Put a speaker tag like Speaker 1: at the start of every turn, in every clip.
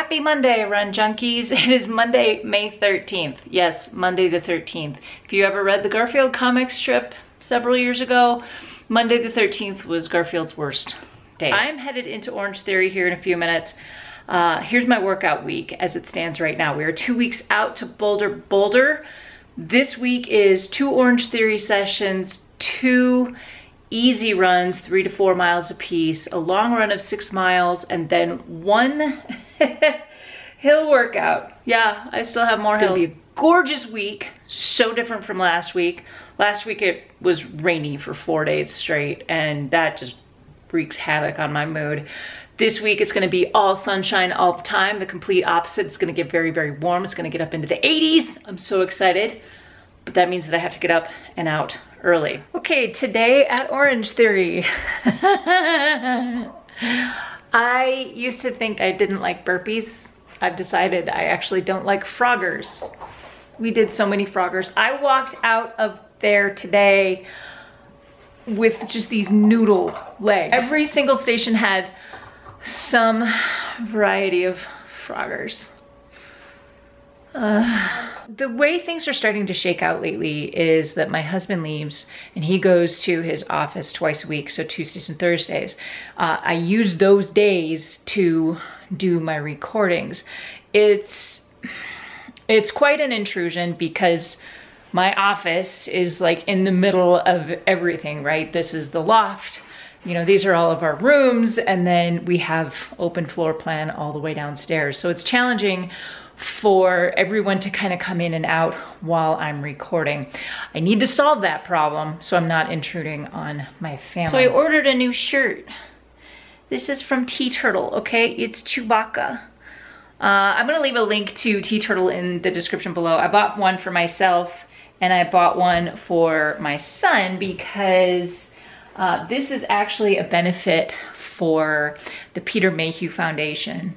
Speaker 1: Happy Monday, Run Junkies. It is Monday, May 13th. Yes, Monday the 13th. If you ever read the Garfield comic strip several years ago, Monday the 13th was Garfield's worst day. I'm headed into Orange Theory here in a few minutes. Uh, here's my workout week as it stands right now. We are two weeks out to BolderBoulder. This week is two Orange Theory sessions, two easy runs, three to four miles a piece, a long run of six miles, and then one hill workout. Yeah, I still have more it's hills. Gonna be a gorgeous week, so different from last week. Last week it was rainy for four days straight, and that just wreaks havoc on my mood. This week it's gonna be all sunshine all the time, the complete opposite. It's gonna get very, very warm. It's gonna get up into the 80s. I'm so excited, but that means that I have to get up and out early. Okay, today at Orange Theory. I used to think I didn't like burpees. I've decided I actually don't like froggers. We did so many froggers. I walked out of there today with just these noodle legs. Every single station had some variety of froggers. The way things are starting to shake out lately is that my husband leaves and he goes to his office twice a week, so Tuesdays and Thursdays. Uh, I use those days to do my recordings. It's it's quite an intrusion because my office is like in the middle of everything, right? This is the loft. You know, these are all of our rooms and then we have open floor plan all the way downstairs. So it's challenging for everyone to kind of come in and out while I'm recording. I need to solve that problem so I'm not intruding on my family. So I ordered a new shirt. This is from TeeTurtle, okay? It's Chewbacca. Uh, I'm gonna leave a link to TeeTurtle in the description below. I bought one for myself and I bought one for my son because uh, this is actually a benefit for the Peter Mayhew Foundation.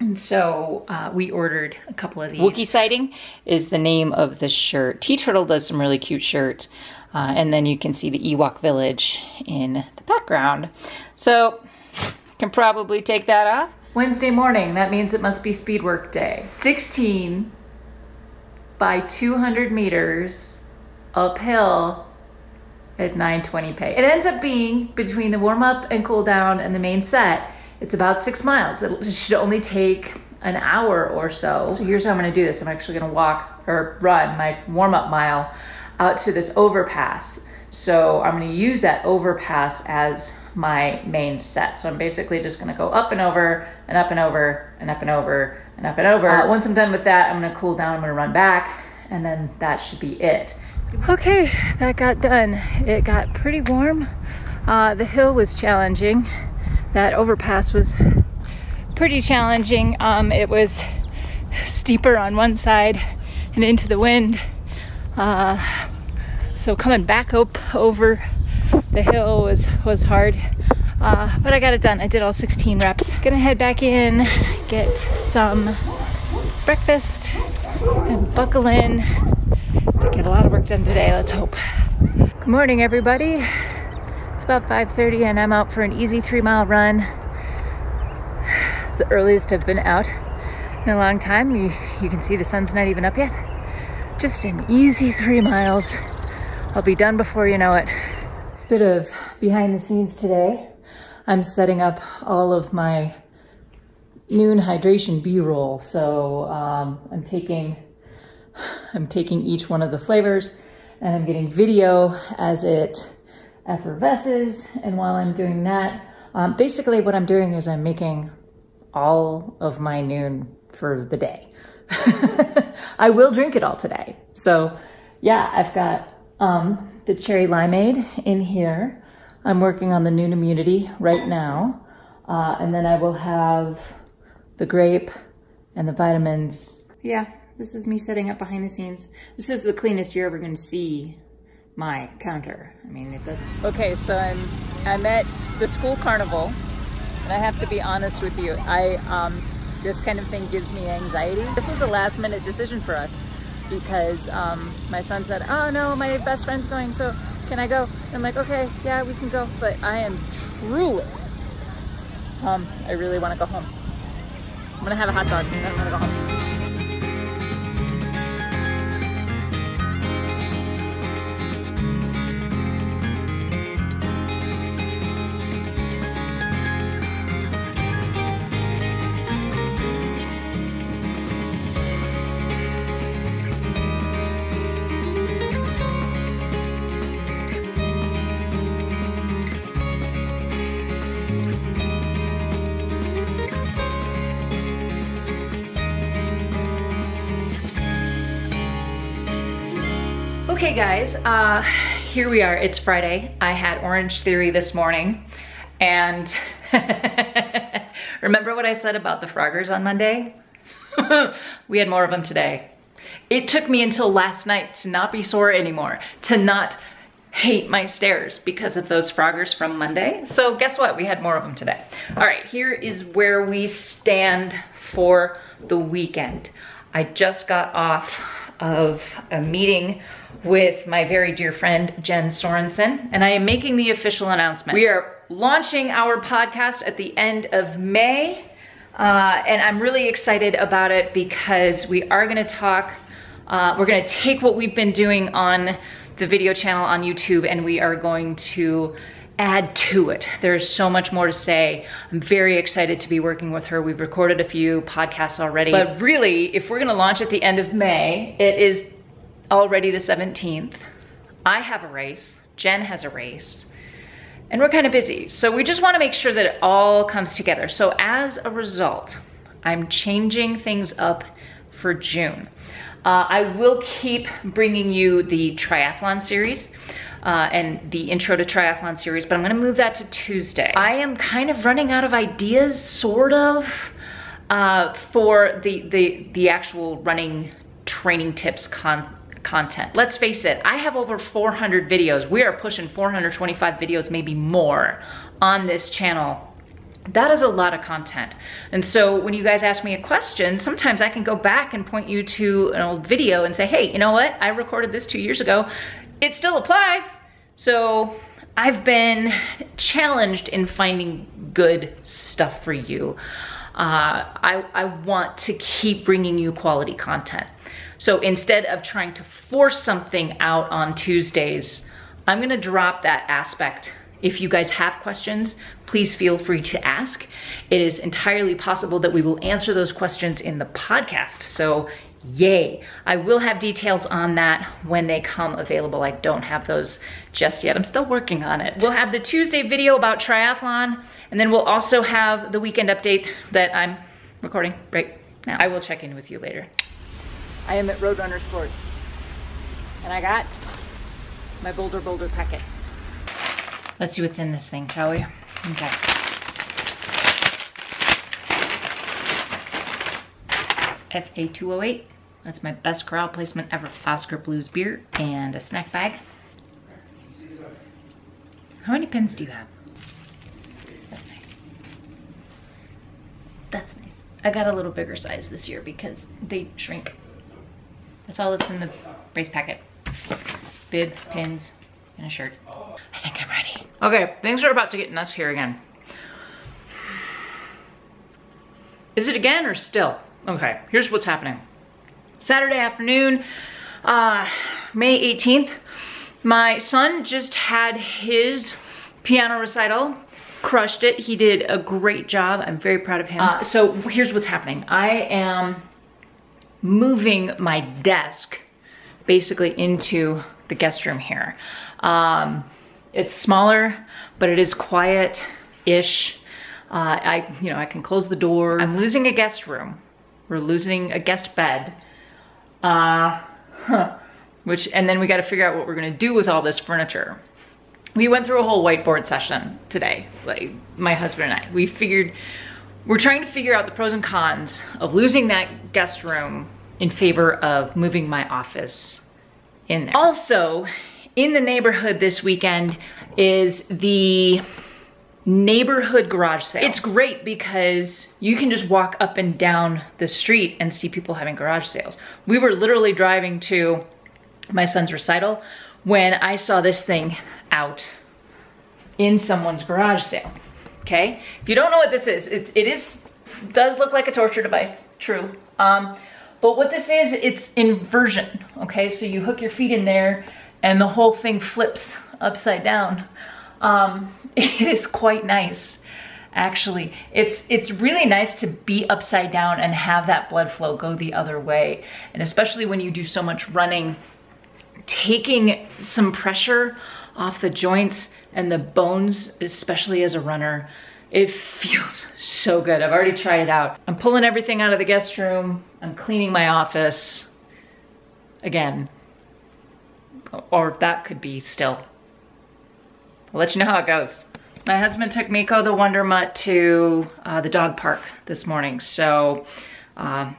Speaker 1: And so uh, we ordered a couple of these. Wookie Sighting is the name of the shirt. TeeTurtle does some really cute shirts. Uh, and then you can see the Ewok Village in the background. So, can probably take that off. Wednesday morning, that means it must be speed work day. 16 by 200 meters uphill at 920 pace. It ends up being between the warm up and cool down and the main set it's about six miles. It should only take an hour or so. So here's how I'm gonna do this. I'm actually gonna walk or run my warm up mile out to this overpass. So I'm gonna use that overpass as my main set. So I'm basically just gonna go up and over and up and over and up and over and up and over. Uh, once I'm done with that, I'm gonna cool down, I'm gonna run back, and then that should be it. Okay, that got done. It got pretty warm. Uh, the hill was challenging that overpass was pretty challenging. Um, it was steeper on one side and into the wind. Uh, so coming back up over the hill was, was hard. Uh, but I got it done. I did all 16 reps. Gonna head back in, get some breakfast, and buckle in. To get a lot of work done today, let's hope. Good morning, everybody about 5.30 and I'm out for an easy three mile run. It's the earliest I've been out in a long time. You, you can see the sun's not even up yet. Just an easy three miles. I'll be done before you know it. Bit of behind the scenes today. I'm setting up all of my Nuun hydration B-roll. So um, I'm taking I'm taking each one of the flavors and I'm getting video as it effervesces. And while I'm doing that, um, basically what I'm doing is I'm making all of my Nuun for the day. I will drink it all today. So yeah, I've got um, the cherry limeade in here. I'm working on the Nuun immunity right now. Uh, and then I will have the grape and the vitamins. Yeah, this is me setting up behind the scenes. This is the cleanest you're ever gonna see my counter. I mean, it doesn't. Okay, so I'm I'm at the school carnival, and I have to be honest with you. I um, this kind of thing gives me anxiety. This was a last minute decision for us because um, my son said, "Oh no, my best friend's going, so can I go?" And I'm like, "Okay, yeah, we can go," but I am truly, um, I really want to go home. I'm gonna have a hot dog and then I'm gonna go home. Okay guys, uh, here we are, it's Friday. I had Orange Theory this morning and remember what I said about the Froggers on Monday? we had more of them today. It took me until last night to not be sore anymore, to not hate my stairs because of those Froggers from Monday. So guess what? We had more of them today. All right, here is where we stand for the weekend. I just got off of a meeting with my very dear friend, Jen Sorensen, and I am making the official announcement. We are launching our podcast at the end of May, uh, and I'm really excited about it because we are gonna talk, uh, we're gonna take what we've been doing on the video channel on YouTube and we are going to add to it. There's so much more to say. I'm very excited to be working with her. We've recorded a few podcasts already. But really, if we're gonna launch at the end of May, it is already the 17th. I have a race, Jen has a race, and we're kind of busy. So we just wanna make sure that it all comes together. So as a result, I'm changing things up for June. Uh, I will keep bringing you the triathlon series uh, and the intro to triathlon series, but I'm gonna move that to Tuesday. I am kind of running out of ideas, sort of, uh, for the, the, the actual running training tips con content. Let's face it, I have over 400 videos. We are pushing 425 videos, maybe more on this channel that is a lot of content. And so when you guys ask me a question, sometimes I can go back and point you to an old video and say, hey, you know what? I recorded this two years ago it still applies. So I've been challenged in finding good stuff for you. Uh, I, I want to keep bringing you quality content. So instead of trying to force something out on Tuesdays, I'm gonna drop that aspect. If you guys have questions, please feel free to ask. It is entirely possible that we will answer those questions in the podcast. So Yay. I will have details on that when they come available. I don't have those just yet. I'm still working on it. We'll have the Tuesday video about triathlon, and then we'll also have the weekend update that I'm recording right now. I will check in with you later. I am at Roadrunner Sports, and I got my BolderBoulder packet. Let's see what's in this thing, shall we? Okay. FA208. That's my best corral placement ever. Oskar Blues beer and a snack bag. How many pins do you have? That's nice. That's nice. I got a little bigger size this year because they shrink. That's all that's in the race packet. Bib, pins, and a shirt. I think I'm ready. Okay, things are about to get nuts here again. Is it again or still? Okay, here's what's happening. Saturday afternoon, uh, May 18th, my son just had his piano recital, crushed it. He did a great job. I'm very proud of him. Uh, so here's what's happening. I am moving my desk basically into the guest room here. Um, it's smaller, but it is quiet-ish. Uh, I, you know, I can close the door. I'm losing a guest room we're losing a guest bed. Uh, huh. Which, and then we got to figure out what we're going to do with all this furniture. We went through a whole whiteboard session today, like my husband and I. We figured, we're trying to figure out the pros and cons of losing that guest room in favor of moving my office in there. Also, in the neighborhood this weekend is the neighborhood garage sale. It's great because you can just walk up and down the street and see people having garage sales. We were literally driving to my son's recital when I saw this thing out in someone's garage sale, okay? If you don't know what this is, it, it is does look like a torture device, true. Um, but what this is, it's inversion, okay? So you hook your feet in there and the whole thing flips upside down. Um, it is quite nice, actually. It's, it's really nice to be upside down and have that blood flow go the other way. And especially when you do so much running, taking some pressure off the joints and the bones, especially as a runner, it feels so good. I've already tried it out. I'm pulling everything out of the guest room. I'm cleaning my office. Again, or that could be still. I'll let you know how it goes. My husband took Miko the Wonder Mutt to uh, the dog park this morning, so uh,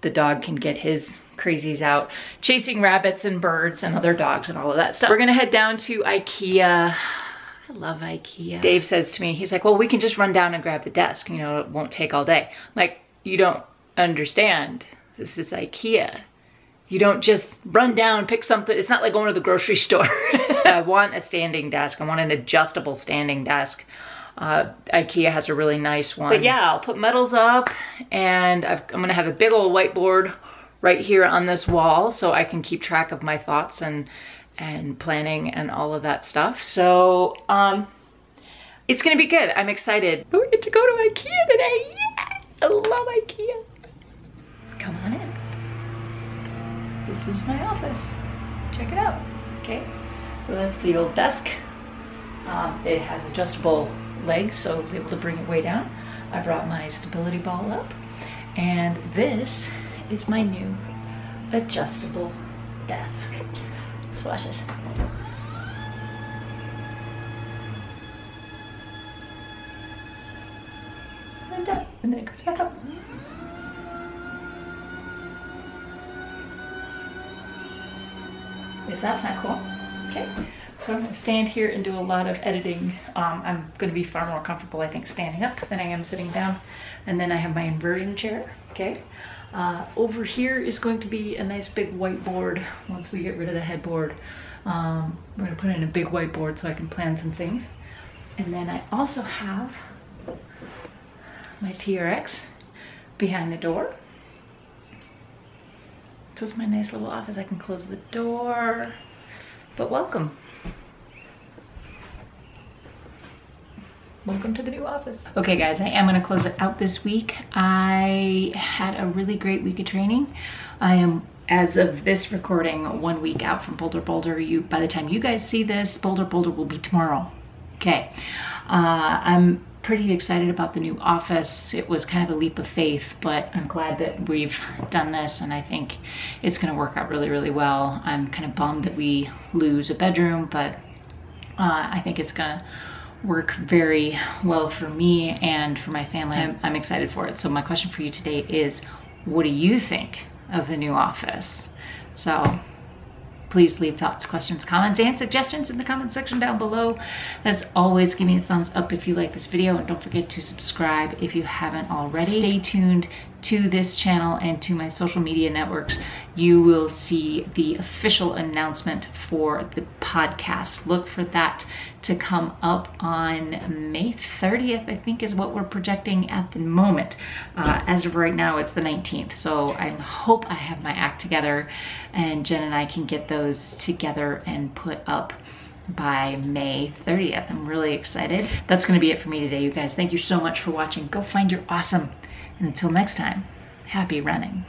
Speaker 1: the dog can get his crazies out, chasing rabbits and birds and other dogs and all of that stuff. We're gonna head down to Ikea I love Ikea. Dave says to me, he's like, well, we can just run down and grab the desk. You know, it won't take all day. like, you don't understand. This is Ikea. You don't just run down, pick something. It's not like going to the grocery store. I want a standing desk. I want an adjustable standing desk. Uh, Ikea has a really nice one. But yeah, I'll put medals up and i am gonna have a big old whiteboard right here on this wall so I can keep track of my thoughts and and planning and all of that stuff. So um, it's gonna be good. I'm excited. But we get to go to Ikea today. Yeah! I love Ikea. Come on in. This is my office. Check it out. Okay. So that's the old desk. Um, it has adjustable legs, so I was able to bring it way down. I brought my stability ball up. And this is my new adjustable desk Let's watch this. And down, and then it goes back up. If that's not cool. Okay, so I'm gonna stand here and do a lot of editing. Um, I'm gonna be far more comfortable, I think, standing up than I am sitting down. And then I have my inversion chair, okay? Uh, over here is going to be a nice big whiteboard once we get rid of the headboard. Um, we're gonna put in a big whiteboard so I can plan some things. And then I also have my TRX behind the door. So it's my nice little office. I can close the door, but welcome. Welcome to the new office. Okay guys, I am gonna close it out this week. I had a really great week of training. I am, as of this recording, one week out from BolderBoulder. You, By the time you guys see this, BolderBoulder will be tomorrow. Okay, uh, I'm pretty excited about the new office. It was kind of a leap of faith, but I'm glad that we've done this and I think it's gonna work out really, really well. I'm kind of bummed that we lose a bedroom, but uh, I think it's gonna work very well for me and for my family. I'm, I'm excited for it. So my question for you today is, what do you think of the new office? So please leave thoughts, questions, comments, and suggestions in the comment section down below. As always, give me a thumbs up if you like this video and don't forget to subscribe if you haven't already. Stay tuned to this channel and to my social media networks, you will see the official announcement for the podcast. Look for that to come up on May 30th, I think is what we're projecting at the moment. Uh, as of right now, it's the 19th. So I hope I have my act together and Jen and I can get those together and put up by May 30th. I'm really excited. That's gonna be it for me today, you guys. Thank you so much for watching. Go find your awesome and until next time, happy running.